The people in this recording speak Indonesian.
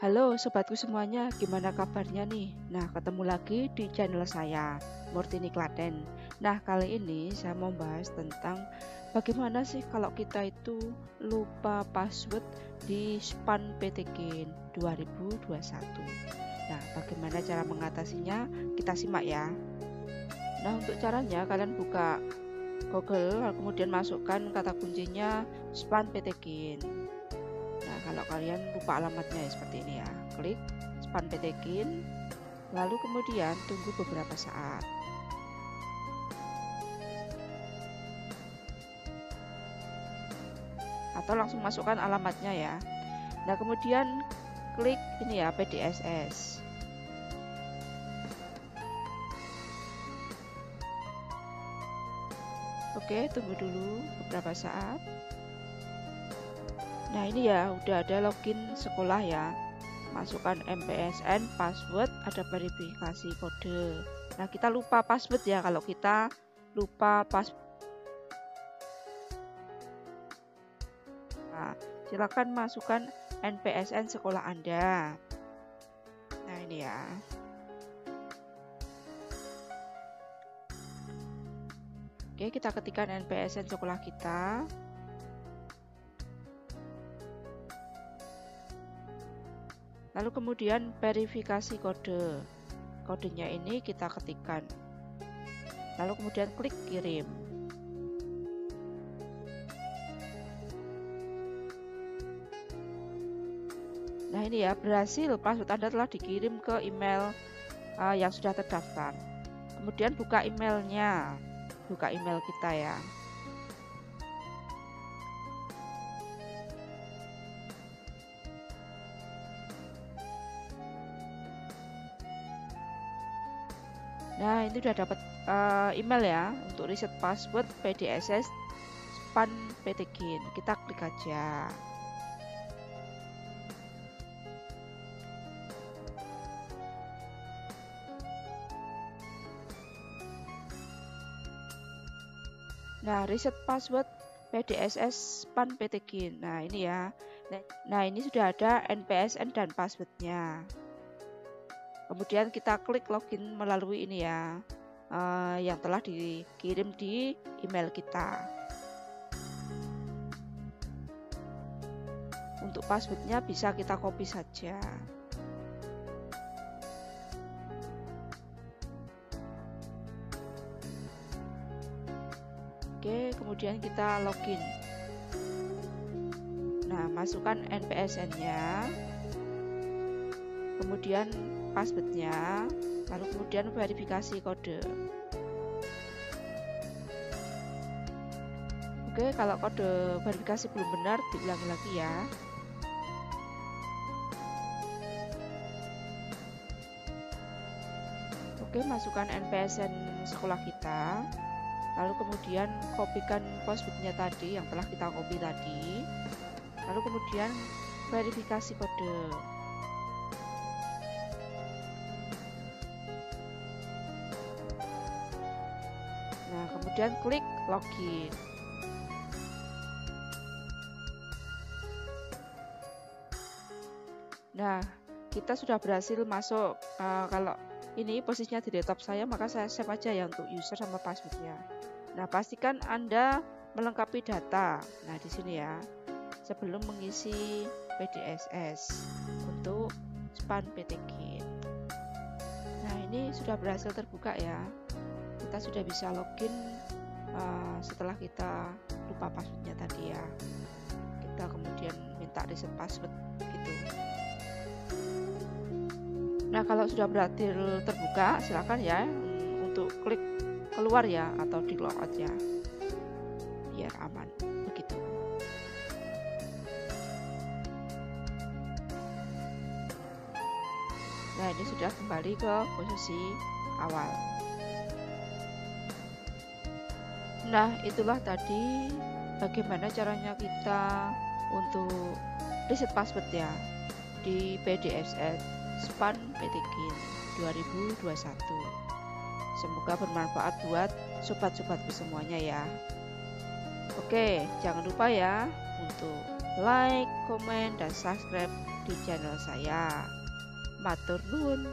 Halo sobatku semuanya, gimana kabarnya nih? Nah, ketemu lagi di channel saya, Murtini Klaten. Nah, kali ini saya mau bahas tentang bagaimana sih kalau kita itu lupa password di span PTGIN 2021. Nah, bagaimana cara mengatasinya? Kita simak ya. Nah, untuk caranya kalian buka Google, kemudian masukkan kata kuncinya span PTGIN kalau kalian lupa alamatnya ya seperti ini ya. Klik span PTGIN lalu kemudian tunggu beberapa saat. Atau langsung masukkan alamatnya ya. Nah kemudian klik ini ya PDSS Oke, tunggu dulu beberapa saat. Nah ini ya udah ada login sekolah ya. Masukkan MPSN, password, ada verifikasi kode. Nah kita lupa password ya kalau kita lupa password Nah silakan masukkan NPSN sekolah Anda. Nah ini ya. Oke kita ketikkan NPSN sekolah kita Lalu kemudian verifikasi kode. Kodenya ini kita ketikkan. Lalu kemudian klik kirim. Nah ini ya berhasil password Anda telah dikirim ke email uh, yang sudah terdaftar. Kemudian buka emailnya, buka email kita ya. Nah, ini sudah dapat uh, email ya untuk reset password PDSS span PTGIN. Kita klik aja. Nah, reset password PDSS span PTGIN. Nah, ini ya. Nah, ini sudah ada NPSN dan passwordnya kemudian kita klik login melalui ini ya uh, yang telah dikirim di email kita untuk passwordnya bisa kita copy saja Oke, kemudian kita login. Nah, masukkan NPSN-nya. Kemudian passwordnya lalu kemudian verifikasi kode oke kalau kode verifikasi belum benar diulangi lagi ya oke masukkan NPSN sekolah kita lalu kemudian kopikan passwordnya tadi yang telah kita copy tadi lalu kemudian verifikasi kode kemudian klik login. Nah, kita sudah berhasil masuk. Uh, kalau ini posisinya di laptop saya, maka saya save aja ya untuk user sama passwordnya. Nah, pastikan Anda melengkapi data. Nah, di sini ya, sebelum mengisi PDSS untuk span PTG. Nah, ini sudah berhasil terbuka ya kita sudah bisa login uh, setelah kita lupa passwordnya tadi ya. Kita kemudian minta reset password gitu. Nah kalau sudah berarti terbuka silakan ya untuk klik keluar ya atau di logout ya biar aman begitu. Nah ini sudah kembali ke posisi awal Nah, itulah tadi bagaimana caranya kita untuk reset password ya di PDSS Span PTGIN 2021. Semoga bermanfaat buat sobat-sobatku semuanya ya. Oke, jangan lupa ya untuk like, komen, dan subscribe di channel saya. Matur nuwun.